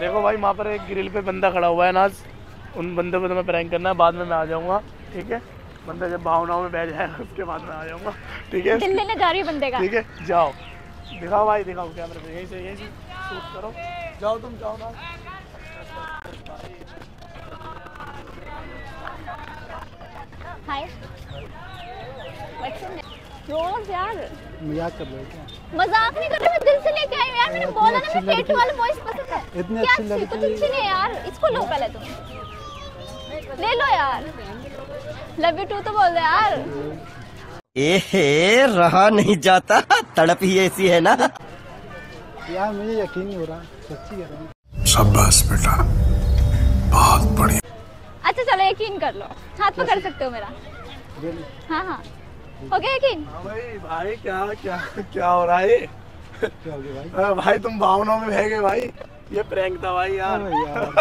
देखो भाई वहाँ पर एक ग्रिल पे बंदा खड़ा हुआ है नाज उन बंदे को तो मैं प्रैंक करना है बाद में मैं आ जाऊँगा ठीक है? बंदा जब भावनाओं में बैठ जाएगा उसके बाद मैं आ जाऊँगा ठीक है? दिल लेने जा रही बंदे का। ठीक है? जाओ। दिखाओ भाई दिखाओ कैमरे पे यहीं से यहीं से शूट करो। जाओ तुम जाओ ना। हाय रोज यार। मज़ाक कर रहे हो क्या? मज़ाक नहीं कर रही मैं दिल से लेके आई हूँ यार मैंने बोला ना मैं पेट वाला है इतनी क्या अच्छी अच्छी? कुछ लड़की- नहीं यार। इसको लो पहले तुम। ले लो यार। लव यू टू तो बोल दे यार। एहे रहा नहीं जाता। तड़प ही ऐसी है ना। यार मुझे यकीन नहीं हो रहा। सच्ची कह रहा हूँ। शाबाश बेटा। बहुत बढ़िया। अच्छा चलो यकीन कर लो। हाथ पकड़ सकते हो मेरा? हाँ हाँ। हो गया यकीन? हाँ भाई भाई क्या क्या क्या हो रहा है? हो हाँ, भाई? तुम भावनाओं में बह गए भाई। ये प्रैंक था भाई यार।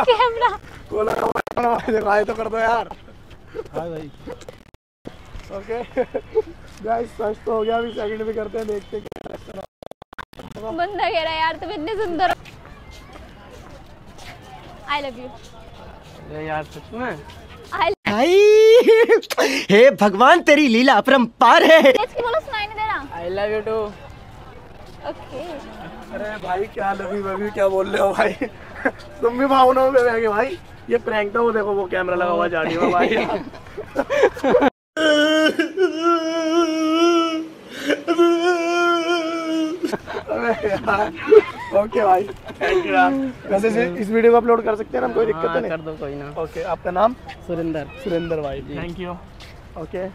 कैमरा। बोला तो कर दो यार। हाँ भाई। ओके गाइस फ़र्स्ट तो हो गया अभी सेकंड भी करते हैं देखते हैं क्या है। बंदा कह रहा है यार तुम इतने सुंदर आई लव यू अरे यार सच में? आई आई हे भगवान तेरी लीला अपरंपार है। इसकी बोलो सुनाई नहीं दे रहा। I love you too okay अरे भाई क्या लवी ववी क्या बोल रहे हो भाई? तुम भी भावनाओं में बह भाई। ये प्रैंक था वो देखो वो कैमरा लगा हुआ जाड़ी में भाई। ओके भाई। थैंक यू वैसे इस- इस वीडियो को अपलोड कर सकते हैं ना कोई दिक्कत तो नहीं? कर दो कोई ना। ओके आपका नाम? सुरेंद्र। सुरेंद्र भाई थैंक यू ओके